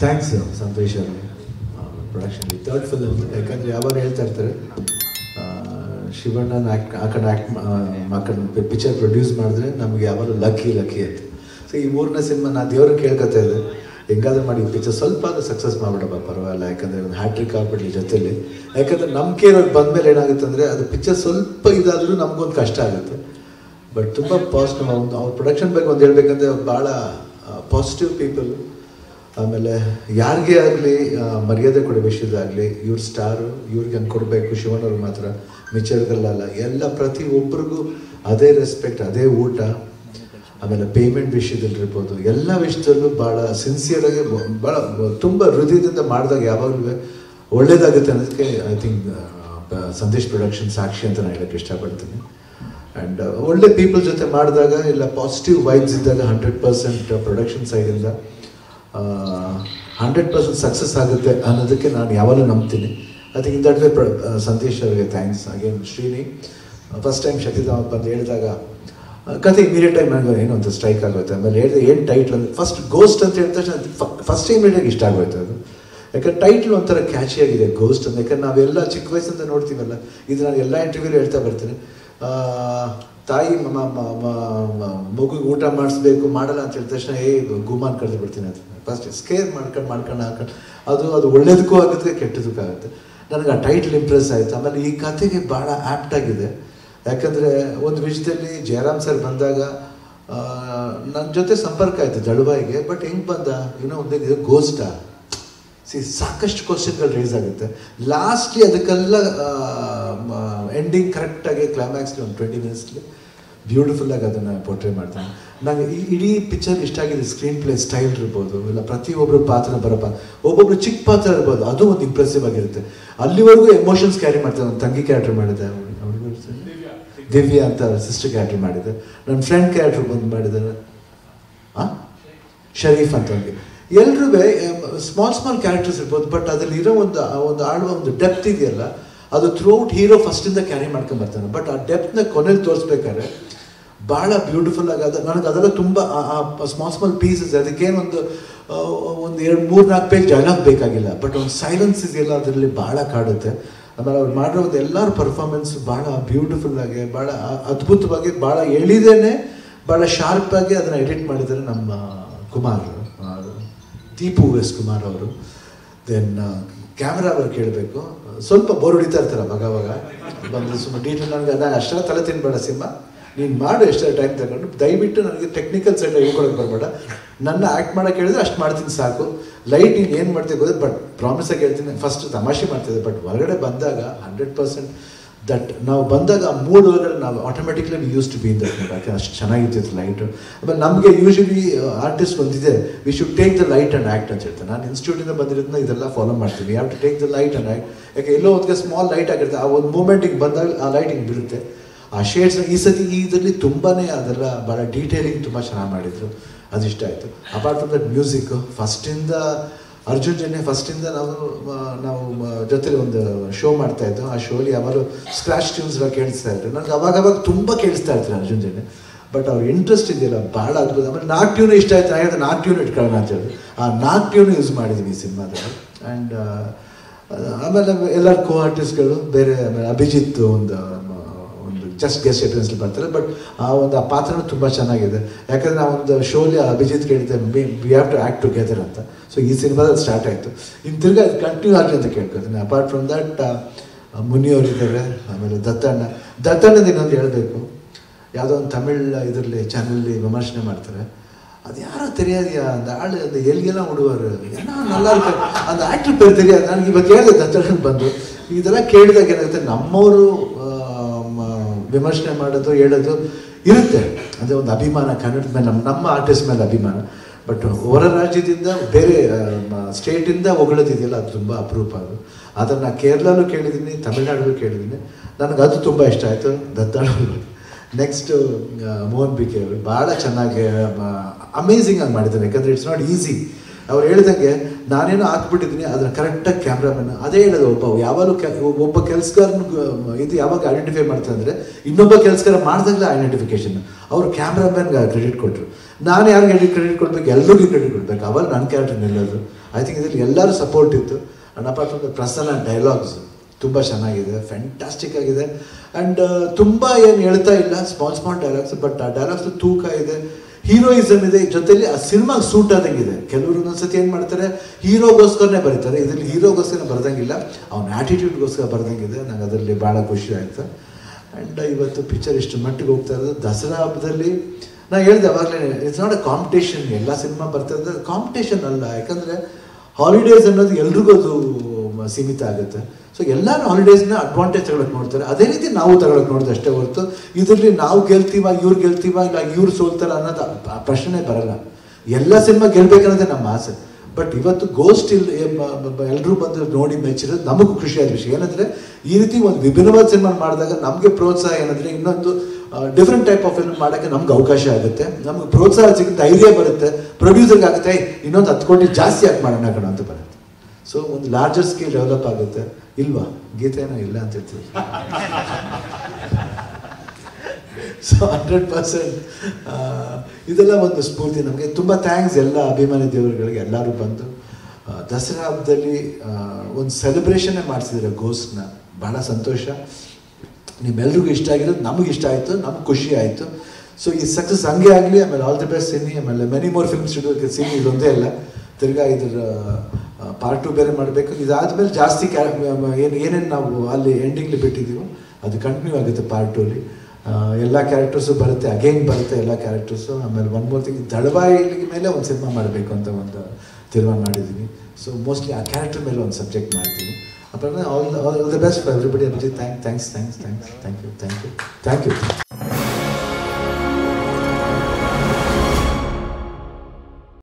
Thanks Santosh ಅವರಿಗೆ production third film ಯಾಕಂದರೆ ಯಾವಾಗ ಹೇಳ್ತಾ ಇರ್ತಾರೆ ಶಿವಣ್ಣನ ಆ್ಯಕ್ಟ್ ಆ ಕಡೆ ಆ್ಯಕ್ಟ್ ಆ ಕಡೆ ಪಿಕ್ಚರ್ ಪ್ರೊಡ್ಯೂಸ್ ಮಾಡಿದ್ರೆ ನಮಗೆ ಯಾವಾಗಲೂ ಲಕ್ಕಿ ಲಕ್ಕಿ ಅಂತ. ಸೊ ಈ ಮೂರನೇ ಸಿನಿಮಾ ನಾನು ದೇವ್ರಿಗೆ ಕೇಳ್ಕೊತಾ ಇದ್ದೆ. ಹೆಂಗಾದ್ರೂ ಮಾಡಿ ಈ ಪಿಕ್ಚರ್ ಸ್ವಲ್ಪ ಆದರೂ ಸಕ್ಸಸ್ ಮಾಡ್ಬಿಡಪ್ಪ, ಪರವಾಗಿಲ್ಲ. ಯಾಕಂದರೆ ಒಂದು ಹ್ಯಾಟ್ರಿಕ್ ಆಗ್ಬಿಡ್ಲಿ ಜೊತೆಲಿ. ಯಾಕಂದರೆ ನಂಬಿಕೆ ಇರೋದು ಬಂದಮೇಲೆ ಏನಾಗುತ್ತೆ ಅಂದರೆ, ಅದು ಪಿಕ್ಚರ್ ಸ್ವಲ್ಪ ಇದಾದರೂ ನಮಗೊಂದು ಕಷ್ಟ ಆಗುತ್ತೆ. ಬಟ್ ತುಂಬ ಪಾಸಿಟಿವ್ ಅವ್ರ ಪ್ರೊಡಕ್ಷನ್ ಬಗ್ಗೆ ಒಂದು ಹೇಳ್ಬೇಕಂದ್ರೆ ಭಾಳ ಪಾಸಿಟಿವ್ ಪೀಪಲ್ ಆಮೇಲೆ ಯಾರಿಗೇ ಆಗಲಿ ಮರ್ಯಾದೆ ಕೊಡೋ ವಿಷಯದಾಗಲಿ, ಇವ್ರ ಸ್ಟಾರು ಇವ್ರಿಗೆ ಹಂಗೆ ಕೊಡಬೇಕು, ಶಿವನವ್ರಿಗೆ ಮಾತ್ರ ಮಿಚರ್ಗಲ್ಲ ಎಲ್ಲ ಪ್ರತಿ ಒಬ್ರಿಗೂ ಅದೇ ರೆಸ್ಪೆಕ್ಟ್ ಅದೇ ಊಟ, ಆಮೇಲೆ ಪೇಮೆಂಟ್ ವಿಷಯದಲ್ಲಿರ್ಬೋದು, ಎಲ್ಲ ವಿಷಯದಲ್ಲೂ ಭಾಳ ಸಿನ್ಸಿಯರಾಗಿ ಭಾಳ ತುಂಬ ಹೃದಯದಿಂದ ಮಾಡಿದಾಗ ಯಾವಾಗಲೂ ಒಳ್ಳೇದಾಗುತ್ತೆ ಅನ್ನೋದಕ್ಕೆ ಐ ಥಿಂಕ್ ಸಂದೇಶ್ ಪ್ರೊಡಕ್ಷನ್ ಸಾಕ್ಷಿ ಅಂತ ನಾನು ಹೇಳಕ್ಕೆ ಇಷ್ಟಪಡ್ತೀನಿ. ಆ್ಯಂಡ್ ಒಳ್ಳೆ ಪೀಪಲ್ ಜೊತೆ ಮಾಡಿದಾಗ, ಇಲ್ಲ ಪಾಸಿಟಿವ್ ವೈಬ್ಸ್ ಇದ್ದಾಗ ಹಂಡ್ರೆಡ್ ಪರ್ಸೆಂಟ್ ಪ್ರೊಡಕ್ಷನ್ ಸೈಡಿಂದ ಹಂಡ್ರೆಡ್ ಪರ್ಸೆಂಟ್ ಸಕ್ಸಸ್ ಆಗುತ್ತೆ ಅನ್ನೋದಕ್ಕೆ ನಾನು ಯಾವಾಗಲೂ ನಂಬ್ತೀನಿ. ಅದಕ್ಕೆ ಇನ್ ವೇ ಸಂತೇಶ್ ಅವರಿಗೆ thanks again Shreeni first time Shaktidhama ಬಂದು ಹೇಳಿದಾಗ ಕತೆ ಇಮಿಡಿಯೇಟ್ ಟೈಮ್ ನನಗೆ ಏನೋ ಒಂದು ಸ್ಟ್ರೈಕ್ ಆಗುತ್ತೆ ಆಮೇಲೆ ಹೇಳಿದೆ, ಏನು ಟೈಟ್ಲ್ ಅಂದರೆ ಫಸ್ಟ್ ಗೋಸ್ಟ್ ಅಂತ ಹೇಳಿದ ತಕ್ಷಣ ಫಸ್ಟ್ ಇಮಿಡಿಯೇಟಾಗಿ ಇಷ್ಟ ಆಗೋಯ್ತು ಅದು. ಯಾಕಂದ್ರೆ ಟೈಟ್ಲ್ ಒಂಥರ ಕ್ಯಾಚಿ ಆಗಿದೆ ಗೋಸ್ಟ್ ಅಂತ. ಯಾಕಂದ್ರೆ ನಾವೆಲ್ಲ ಚಿಕ್ಕ ವಯಸ್ಸಿಂದ ನೋಡ್ತೀವಲ್ಲ, ಇದು ನಾನು ಎಲ್ಲ ಇಂಟರ್ವ್ಯೂಲಿ ಹೇಳ್ತಾ ಬರ್ತೀನಿ. ತಾಯಿ ಮಗು ಊಟ ಮಾಡಿಸ್ಬೇಕು, ಮಾಡಲ್ಲ ಅಂತ ಹೇಳಿದ ತಕ್ಷಣ, ಏ ಗುಮಾನ್ ಕರೆದು ಬಿಡ್ತೀನಿ ಅಂತ ಫಸ್ಟ್ ಸ್ಕೇರ್ ಮಾಡ್ಕೊಂಡು ಮಾಡ್ಕೊಂಡು ಹಾಕೊಂಡು, ಅದು ಅದು ಒಳ್ಳೇದಕ್ಕೂ ಆಗುತ್ತೆ, ಕೆಟ್ಟದಕ್ಕೂ ಆಗುತ್ತೆ. ನನಗೆ ಆ ಟೈಟ್ಲ್ ಇಂಪ್ರೆಸ್ ಆಯಿತು. ಆಮೇಲೆ ಈ ಕಥೆಗೆ ಭಾಳ ಆ್ಯಪ್ಟ್ ಆಗಿದೆ. ಯಾಕಂದರೆ ಒಂದು ವಿಷಯದಲ್ಲಿ ಜಯರಾಮ್ ಸರ್ ಬಂದಾಗ ನನ್ನ ಜೊತೆ ಸಂಪರ್ಕ ಆಯಿತು ದಳವಾಯಿಗೆ ಬಟ್ ಹೆಂಗೆ ಬಂದ? ಇನ್ನೂ ಒಂದೇ ಗೋಸ್ಟಾ ಸಿ ಸಾಕಷ್ಟು ಕ್ವಶನ್ಗಳು ರೇಸ್ ಆಗುತ್ತೆ. ಲಾಸ್ಟ್ಲಿ ಅದಕ್ಕೆಲ್ಲ ಎಂಡಿಂಗ್ ಕರೆಕ್ಟಾಗಿ ಕ್ಲೈಮ್ಯಾಕ್ಸ್ಲಿ ಒಂದು ಟ್ವೆಂಟಿ ಮಿನಿಟ್ಸ್ಲಿ ಬ್ಯೂಟಿಫುಲ್ಲಾಗಿ ಅದನ್ನು ಪೋರ್ಟ್ರೇ ಮಾಡ್ತಾನೆ. ನನಗೆ ಈ ಇಡೀ ಪಿಕ್ಚರ್ ಇಷ್ಟ ಆಗಿದೆ ಸ್ಕ್ರೀನ್ ಪ್ಲೇ ಸ್ಟೈಲ್ ಇರ್ಬೋದು ಇಲ್ಲ ಪ್ರತಿಯೊಬ್ಬರು ಪಾತ್ರ ಬರಪ್ಪ. ಒಬ್ಬೊಬ್ರು ಚಿಕ್ಕ ಪಾತ್ರ ಇರ್ಬೋದು ಅದು ಒಂದು ಇಂಪ್ರೆಸಿವ್ ಆಗಿರುತ್ತೆ. ಅಲ್ಲಿವರೆಗೂ ಎಮೋಷನ್ಸ್ ಕ್ಯಾರಿ ಮಾಡ್ತಾರೆ ನನ್ನ ತಂಗಿ ಕ್ಯಾರೆಕ್ಟರ್ ಮಾಡಿದೆ ದಿವ್ಯ. ಅಂತ ಸಿಸ್ಟರ್ ಕ್ಯಾರೆಕ್ಟರ್ ಮಾಡಿದ್ದೆ ನನ್ನ ಫ್ರೆಂಡ್ ಕ್ಯಾರೆಕ್ಟರ್ ಬಂದು ಮಾಡಿದ್ದಾರೆ ಹಾಂ ಶರೀಫ್. ಅಂತ ಅವ್ರಿಗೆ ಎಲ್ರೂ ಸ್ಮಾಲ್ ಸ್ಮಾಲ್ ಕ್ಯಾರೆಕ್ಟರ್ಸ್ ಇರ್ಬೋದು ಬಟ್ ಅದ್ರಲ್ಲಿ ಇರೋ ಒಂದು ಒಂದು ಆಡುವ ಒಂದು ಡೆಪ್ತ್ ಇದೆಯಲ್ಲ ಅದು ಥ್ರೂ ಔಟ್ ಹೀರೋ ಫಸ್ಟಿಂದ ಕ್ಯಾರಿ ಮಾಡ್ಕೊಂಡ್ ಬರ್ತಾನೆ. ಬಟ್ ಆ ಡೆಪ್ತ್ನ ಕೊನೆಯಲ್ಲಿ ತೋರಿಸ್ಬೇಕಾದ್ರೆ ಭಾಳ ಬ್ಯೂಟಿಫುಲ್ ಆಗ ಅದು ನನಗೆ ಅದೆಲ್ಲ ತುಂಬ ಸ್ಮಾಲ್ ಸ್ಮಾಲ್ ಪೀಸಸ್ ಅದಕ್ಕೇನೊಂದು ಆ, ಒಂದು ಎರಡು ಮೂರು ನಾಲ್ಕು ಪೇಜ್ ಡೈಲಾಗ್ ಬೇಕಾಗಿಲ್ಲ. ಬಟ್ ಒಂದು ಸೈಲೆನ್ಸ್ ಇದೆಯಲ್ಲ ಅದರಲ್ಲಿ ಭಾಳ ಕಾಡುತ್ತೆ. ಆಮೇಲೆ ಅವ್ರು ಮಾಡಿರೋ ಒಂದು ಎಲ್ಲರ ಪರ್ಫಾರ್ಮೆನ್ಸ್ ಭಾಳ ಬ್ಯೂಟಿಫುಲ್ ಆಗಿ ಭಾಳ ಅದ್ಭುತವಾಗಿ ಭಾಳ ಎಳಿದೇನೆ ಭಾಳ ಶಾರ್ಪಾಗಿ ಅದನ್ನು ಎಡಿಟ್ ಮಾಡಿದ್ದಾರೆ ನಮ್ಮ ಕುಮಾರ್. ಆ, ದೀಪು ಎಸ್ ಕುಮಾರ್ ಅವರು. ದೆನ್ ಕ್ಯಾಮ್ರಾ ಅವ್ರು ಕೇಳಬೇಕು. ಸ್ವಲ್ಪ ಬೋರ್ ಹೊಡಿತಾ ಇರ್ತಾರೆ ಮಗ ಅವಾಗ. ಬಂದು ಸುಮ್ಮನೆ ಡೀಟೇಲ್ ನನಗೆ ನಾನು ಅಷ್ಟೆಲ್ಲ ತಲೆ ತಿನ್ಬೇಡ ಸಿಂಹ. ನೀನು ಮಾಡು ಎಷ್ಟೆಲ್ಲ ಟೈಮ್ ತಗೊಂಡು. ದಯವಿಟ್ಟು ನನಗೆ ಟೆಕ್ನಿಕಲ್ ಸೈಡ್ ಹೇಳ್ಕೊಳಕ್ಕೆ ಬರಬೇಡ. ನನ್ನ ಆ್ಯಕ್ಟ್ ಮಾಡೋಕೆ ಹೇಳಿದ್ರೆ ಅಷ್ಟು ಮಾಡ್ತೀನಿ ಸಾಕು. ಲೈಟ್ ನೀನು ಏನು ಮಾಡ್ತೀವಿ ಗೊತ್ತಾ ಬಟ್ ಪ್ರಾಮಿಸಾಗಿ ಹೇಳ್ತೀನಿ. ಫಸ್ಟ್ ತಮಾಷೆ ಮಾಡ್ತಿದ್ದೆ ಬಟ್ ಹೊರಗಡೆ ಬಂದಾಗ ಹಂಡ್ರೆಡ್ ಪರ್ಸೆಂಟ್ ದಟ್ ನಾವು ಬಂದಾಗ ಮೂಡ್ ಒಳಗಡೆ ನಾವು automatically we used to be in that ಯಾಕೆ ಅಷ್ಟು ಚೆನ್ನಾಗಿರ್ತಿತ್ತು ಲೈಟು ಆಮೇಲೆ ನಮಗೆ ಯೂಶಲಿ ಆರ್ಟಿಸ್ಟ್ ಬಂದಿದೆ we should take the light and act ಅಂತ ಹೇಳ್ತಾರೆ. ನಾನು ಇನ್ಸ್ಟಿಟ್ಯೂಟಿಂದ ಬಂದಿರೋದನ್ನ ಇದೆಲ್ಲ ಫಾಲೋ ಮಾಡ್ತೀನಿ. ಯಾವ್ to take the light and act ಯಾಕೆ, ಎಲ್ಲೋ ಒಂದು ಸ್ಮಾಲ್ ಲೈಟ್ ಆಗಿರುತ್ತೆ. ಆ ಒಂದು ಮೂಮೆಂಟಿಗೆ ಬಂದಾಗ ಆ ಲೈಟಿಂಗ್ ಬೀಳುತ್ತೆ. ಆ ಶೇಡ್ಸ್ ಈ ಸತಿ ಇದರಲ್ಲಿ ತುಂಬಾ ಅದೆಲ್ಲ ಭಾಳ ಡೀಟೇಲಿಂಗ್ ತುಂಬ ಚೆನ್ನಾಗಿ ಮಾಡಿದರು. ಅದು ಇಷ್ಟ ಆಯಿತು ಅಪಾರ್ಟ್ ಫ್ರಮ್ ದಟ್ ಮ್ಯೂಸಿಕ್ ಫಸ್ಟಿಂದ ಅರ್ಜುನ್ ಜನ್ಯ ಫಸ್ಟಿಂದ ನಾವು ನಾವು ಜೊತೆಲಿ ಒಂದು ಶೋ ಮಾಡ್ತಾ ಇದ್ದೋ, ಆ ಶೋಲಿ ಅವರು ಸ್ಕ್ರಾಚ್ ಎಲ್ಲ ಕೇಳಿಸ್ತಾ ಇದ್ರು. ನನಗೆ ಅವಾಗ ಅವಾಗ ತುಂಬ ಕೇಳಿಸ್ತಾ ಇರ್ತಾರೆ ಅರ್ಜುನ್ ಜನ್ಯ. ಬಟ್ ಅವ್ರ ಇಂಟ್ರೆಸ್ಟ್ ಇದೆಯಲ್ಲ ಭಾಳ ಅದ್ಭುತ. ಆಮೇಲೆ ನಾಲ್ಕು ಟ್ಯೂನ್ ಇಷ್ಟ ಆಯ್ತು. ನಾನು ನಾಲ್ಕು ಟ್ಯೂನ್ ಇಟ್ಕೊಳ್ಳೋಣ ಅಂತ ಹೇಳಿ. ಆ ನಾಲ್ಕು ಟ್ಯೂನ್ ಯೂಸ್ ಮಾಡಿದ್ದೀನಿ ಈ ಸಿನಿಮಾದಲ್ಲಿ. ಆ್ಯಂಡ್ ಆಮೇಲೆ ಎಲ್ಲರೂ ಕೋ ಆರ್ಟಿಸ್ಟ್ಗಳು ಬೇರೆ, ಆಮೇಲೆ ಅಭಿಜಿತ್ ಒಂದು ಜಸ್ಟ್ ಗೆಸ್ಟ್ ಅಪಿಯನ್ಸ್ ಬರ್ತಾರೆ ಬಟ್ ಆ ಒಂದು ಆ ಪಾತ್ರನೂ ತುಂಬ ಚೆನ್ನಾಗಿದೆ ಯಾಕಂದರೆ ನಾವು ಒಂದು ಶೋಲಿ ಅಭಿಜಿತ್ ಕೇಳಿದ್ದೆ we have to act together ಅಂತ ಸೊ ಈ ಸಿನಿಮಾದಲ್ಲಿ ಸ್ಟಾರ್ಟ್ ಆಯಿತು ಇನ್ನು ತಿರ್ಗಾ ಅದು ಕಂಟಿನ್ಯೂ ಆಗಲಿ ಅಂತ ಕೇಳ್ಕೊತೀನಿ ಅಪಾರ್ಟ್ ಫ್ರಮ್ ದಟ್ ಮುನಿ ಅವರಿದ್ದಾರೆ ಆಮೇಲೆ ದತ್ತಣ್ಣ ದತ್ತಣ್ಣದ ಇನ್ನೊಂದು ಹೇಳಬೇಕು ಯಾವುದೋ ಒಂದು ತಮಿಳ್ ಇದರಲ್ಲಿ ಚಾನಲಲ್ಲಿ ವಿಮರ್ಶನೆ ಮಾಡ್ತಾರೆ ಅದು ಯಾರೋ தெரியாதியா அந்த ஆள் அந்த எலியெல்லாம் விடுவார் ஏன்னா நல்லா இருக்கு அந்த ಆಕ್ಟರ್ பேர் தெரியாது ನನಗೆ ಇವತ್ತು ಹೇಳಿದೆ ದತ್ತಣ್ಣನ್ ಬಂದು ಇದೆಲ್ಲ ಕೇಳಿದಾಗ ಏನಾಗುತ್ತೆ ನಮ್ಮವರು ವಿಮರ್ಶನೆ ಮಾಡೋದು, ಹೇಳೋದು ಇರುತ್ತೆ. ಅಂದರೆ ಒಂದು ಅಭಿಮಾನ, ಕನ್ನಡದ ಮೇಲೆ, ನಮ್ಮ ನಮ್ಮ ಆರ್ಟಿಸ್ಟ್ ಮೇಲೆ ಅಭಿಮಾನ. ಬಟ್ ಹೊರ ರಾಜ್ಯದಿಂದ, ಬೇರೆ ಸ್ಟೇಟಿಂದ ಹೊಗಳೋದಿದೆಯಲ್ಲ, ಅದು ತುಂಬ ಅಪರೂಪ ಅದು. ಅದನ್ನು ಕೇರಳಲ್ಲೂ ಕೇಳಿದ್ದೀನಿ, ತಮಿಳ್ನಾಡಲ್ಲೂ ಕೇಳಿದ್ದೀನಿ. ನನಗೆ ಅದು ತುಂಬ ಇಷ್ಟ ಆಯಿತು ದತ್ತಾಳು ನೆಕ್ಸ್ಟ್ ಮೋಹನ್ ಬಿ ಕೆ ಭಾಳ ಚೆನ್ನಾಗಿ ಅಮೇಝಿಂಗ್ ಆಗಿ ಮಾಡಿದ್ದಾರೆ. ಯಾಕಂದರೆ ಇಟ್ಸ್ ನಾಟ್ ಈಸಿ ಅವ್ರು ಹೇಳಿದಂಗೆ ನಾನೇನೋ ಹಾಕ್ಬಿಟ್ಟಿದ್ದೀನಿ ಅದನ್ನ ಕರೆಕ್ಟಾಗಿ ಕ್ಯಾಮ್ರಾಮನ್ ಅದೇ ಹೇಳೋದು ಒಬ್ಬ, ಯಾವಾಗಲೂ ಒಬ್ಬ ಕೆಲಸಗಾರನ ಇದು ಯಾವಾಗ ಐಡೆಂಟಿಫೈ ಮಾಡ್ತಾರೆ ಅಂದರೆ ಇನ್ನೊಬ್ಬ ಕೆಲಸಗಾರ ಮಾಡಿದಾಗಲೇ ಐಡೆಂಟಿಫಿಕೇಶನ್ ಅವರು ಕ್ಯಾಮ್ರಾಮನ್ಗೆ ಕ್ರೆಡಿಟ್ ಕೊಟ್ಟರು ನಾನು ಯಾರಿಗೆ ಕ್ರೆಡಿಟ್ ಕೊಡಬೇಕು? ಎಲ್ಲರಿಗೂ ಕ್ರೆಡಿಟ್ ಕೊಡ್ಬೇಕು. ಅವಾಗ ನನ್ನ ಕ್ಯಾರೆಕ್ಟರ್ ನಿಲ್ಲೋದು. ಐ ಥಿಂಕ್ ಇದರಲ್ಲಿ ಎಲ್ಲರೂ ಸಪೋರ್ಟ್ ಇತ್ತು. And apart from the Prasanna dialogues ತುಂಬ ಚೆನ್ನಾಗಿದೆ ಫ್ಯಾಂಟಾಸ್ಟಿಕ್ ಆಗಿದೆ. ಆ್ಯಂಡ್ ತುಂಬ ಏನು ಹೇಳ್ತಾ ಇಲ್ಲ ಸ್ಮಾಲ್ ಸ್ಮಾಲ್ ಡೈಲಾಗ್ಸ್ ಬಟ್ ಆ ಡೈಲಾಗ್ಸ್ ತೂಕ ಇದೆ. ಹೀರೋಯಿಸಮ್ ಇದೆ. ಜೊತೆಲಿ ಆ ಸಿನಿಮಾಗೆ ಸೂಟ್ ಆದಂಗೆ ಇದೆ ಕೆಲವರು ಒಂದೊಂದ್ಸತಿ ಏನು ಮಾಡ್ತಾರೆ? ಹೀರೋಗೋಸ್ಕರನೇ ಬರೀತಾರೆ. ಇದರಲ್ಲಿ ಹೀರೋಗೋಸ್ಕರ ಬರ್ದಂಗಿಲ್ಲ. ಅವನ ಆ್ಯಟಿಟ್ಯೂಡ್ಗೋಸ್ಕರ ಬರ್ದಂಗಿದೆ. ನಂಗೆ ಅದರಲ್ಲಿ ಭಾಳ ಖುಷಿ ಆಯಿತು. ಆ್ಯಂಡ್ ಇವತ್ತು ಪಿಕ್ಚರ್ ಇಷ್ಟು ಮಟ್ಟಿಗೆ ಹೋಗ್ತಾ ಇರೋದು ದಸರಾ ಹಬ್ಬದಲ್ಲಿ. ನಾನು ಹೇಳಿದೆ ಅವಾಗಲೇ ಇಟ್ಸ್ ನಾಟ್ ಅ ಕಾಂಪಿಟೇಷನ್ ಎಲ್ಲ ಸಿನಿಮಾ ಬರ್ತಾ ಇರೋದು ಕಾಂಪಿಟೇಷನ್ ಅಲ್ಲ. ಯಾಕಂದರೆ ಹಾಲಿಡೇಸ್ ಅನ್ನೋದು ಎಲ್ರಿಗೂ ಅದು ಸೀಮಿತ ಆಗುತ್ತೆ. ಸೊ ಎಲ್ಲರೂ ಹಾಲಿಡೇಸ್ನ ಅಡ್ವಾಂಟೇಜ್ ತಗೊಳಕ್ಕೆ ನೋಡ್ತಾರೆ. ಅದೇ ರೀತಿ ನಾವು ತಗೊಳಕ್ಕೆ ನೋಡಿದೆ ಅಷ್ಟೇ ಹೊರತು ಇದರಲ್ಲಿ ನಾವು ಗೆಲ್ತೀವ, ಇವ್ರು ಗೆಲ್ತೀವ, ಇಲ್ಲ ಇವ್ರು ಸೋಲ್ತಾರ ಅನ್ನೋದು ಪ್ರಶ್ನೆ ಬರಲ್ಲ. ಎಲ್ಲ ಸಿನಿಮಾ ಗೆಲ್ಬೇಕನ್ನೋದೇ ನಮ್ಮ ಆಸೆ. ಬಟ್ ಇವತ್ತು ಗೋಸ್ಟ್ ಇಲ್ ಎಲ್ಲರೂ ಬಂದು ನೋಡಿ ಮೆಚ್ಚಿರೋದು ನಮಗೂ ಖುಷಿಯಾದ ವಿಷಯ. ಏನಂದ್ರೆ ಈ ರೀತಿ ಒಂದು ವಿಭಿನ್ನವಾದ ಸಿನಿಮಾ ಮಾಡಿದಾಗ ನಮಗೆ ಪ್ರೋತ್ಸಾಹ ಏನಂದ್ರೆ ಇನ್ನೊಂದು ಡಿಫ್ರೆಂಟ್ ಟೈಪ್ ಆಫ್ ಫಿಲ್ಮ್ ಮಾಡೋಕ್ಕೆ ನಮ್ಗೆ ಅವಕಾಶ ಆಗುತ್ತೆ. ನಮ್ಗೆ ಪ್ರೋತ್ಸಾಹ ಸಿಗುತ್ತೆ ಧೈರ್ಯ ಬರುತ್ತೆ. ಪ್ರೊಡ್ಯೂಸರ್ಗೆ ಆಗುತ್ತೆ "ಏಯ್, ಇನ್ನೊಂದು ಹತ್ತು ಕೋಟಿ ಜಾಸ್ತಿ ಯಾಕೆ ಮಾಡೋಣ ಕಣ ಅಂತ ಬರುತ್ತೆ. ಸೊ ಒಂದು ಲಾರ್ಜರ್ ಸ್ಕೇಲ್ ಡೆವಲಪ್ ಆಗುತ್ತೆ. ಇಲ್ವಾ? ಗೀತೆನೋ ಇಲ್ಲ ಅಂತ ಹೇಳ್ತೀವಿ. ಸೊ ಹಂಡ್ರೆಡ್ ಪರ್ಸೆಂಟ್ ಇದೆಲ್ಲ ಒಂದು ಸ್ಫೂರ್ತಿ. ನಮಗೆ ತುಂಬ ಥ್ಯಾಂಕ್ಸ್ ಎಲ್ಲ ಅಭಿಮಾನಿ ದೇವರುಗಳಿಗೆ. ಎಲ್ಲರೂ ಬಂದು ದಸರಾ ಹಬ್ಬದಲ್ಲಿ ಒಂದು ಸೆಲೆಬ್ರೇಷನ್ನೇ ಮಾಡಿಸಿದ್ರೆ ಗೋಸ್ನ ಭಾಳ ಸಂತೋಷ. ನಿಮ್ಮೆಲ್ರಿಗೂ ಇಷ್ಟ ಆಗಿರೋದು ನಮಗೆ ಇಷ್ಟ ಆಯಿತು, ನಮ್ಗೆ ಖುಷಿ ಆಯಿತು. ಸೊ ಈ ಸಕ್ಸಸ್ ಹಂಗೆ ಆಗಲಿ, ಆಮೇಲೆ ಆಲ್ ದಿ ಬೆಸ್ಟ್ ಸಿನಿ ಆಮೇಲೆ ಮೆನಿ ಮೋರ್ ಫಿಲ್ಮ್ಸ್ ಇಡೋದಕ್ಕೆ ಸಿನಿ ಇದೊಂದೇ ಅಲ್ಲ. ತಿರ್ಗಾ ಇದ್ರ ಪಾರ್ಟ್ ಟು ಬೇರೆ ಮಾಡಬೇಕು. ಇದಾದಮೇಲೆ ಜಾಸ್ತಿ ಕ್ಯಾ ಏನು, ಏನೇನು ನಾವು ಅಲ್ಲಿ ಎಂಡಿಂಗ್ಲಿ ಬಿಟ್ಟಿದ್ದೀವೋ, ಅದು ಕಂಟಿನ್ಯೂ ಆಗುತ್ತೆ ಪಾರ್ಟ್ ಟೂಲಿ ಎಲ್ಲ ಕ್ಯಾರೆಕ್ಟರ್ಸು ಬರುತ್ತೆ ಅಗೇನ್ ಬರುತ್ತೆ ಎಲ್ಲ ಕ್ಯಾರೆಕ್ಟರ್ಸು ಆಮೇಲೆ ಒನ್ ಮೂರ್ ತಿಂಗ್ ದಳವಾಯಿ ಮೇಲೆ ಒಂದು ಸಿನಿಮಾ ಮಾಡಬೇಕು ಅಂತ ಒಂದು ತೀರ್ಮಾನ ಮಾಡಿದ್ದೀನಿ ಸೊ ಮೋಸ್ಟ್ಲಿ ಆ ಕ್ಯಾರೆಕ್ಟರ್ ಮೇಲೆ ಒಂದು ಸಬ್ಜೆಕ್ಟ್ ಮಾಡ್ತೀನಿ. All all the best for everybody ಅಂತ thank thanks thanks thanks thank you thank you thank you